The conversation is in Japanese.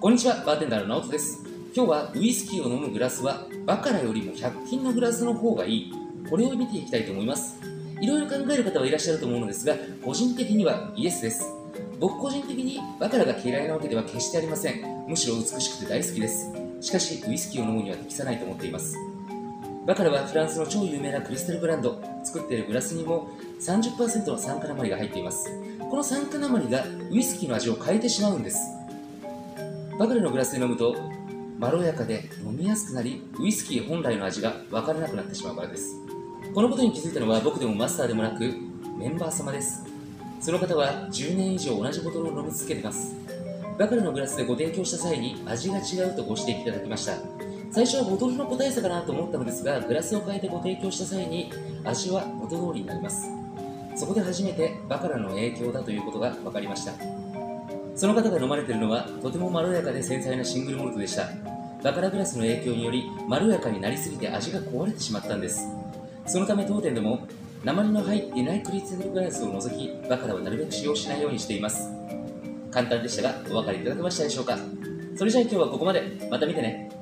こんにちは、バーテンダーの直人です。今日はウイスキーを飲むグラスはバカラよりも100均のグラスの方がいい。これを見ていきたいと思います。いろいろ考える方はいらっしゃると思うのですが、個人的にはイエスです。僕個人的にバカラが嫌いなわけでは決してありません。むしろ美しくて大好きです。しかし、ウイスキーを飲むには適さないと思っています。バカラはフランスの超有名なクリスタルブランド。作っているグラスにも30%の酸化鉛が入っています。この酸化鉛がウイスキーの味を変えてしまうんです。バカラのグラスで飲むとまろやかで飲みやすくなりウイスキー本来の味が分からなくなってしまうからです。このことに気づいたのは僕でもマスターでもなくメンバー様です。その方は10年以上同じボトルを飲み続けています。バカラのグラスでご提供した際に味が違うとご指摘いただきました。最初はボトルの個体差かなと思ったのですがグラスを変えてご提供した際に味は元通りになります。そこで初めてバカラの影響だということが分かりました。その方が飲まれているのはとてもまろやかで繊細なシングルモルトでした。バカラグラスの影響によりまろやかになりすぎて味が壊れてしまったんです。そのため当店でも鉛の入っていないクリスタルグラスを除きバカラはなるべく使用しないようにしています。簡単でしたがお分かりいただけましたでしょうか。それじゃあ今日はここまで。また見てね。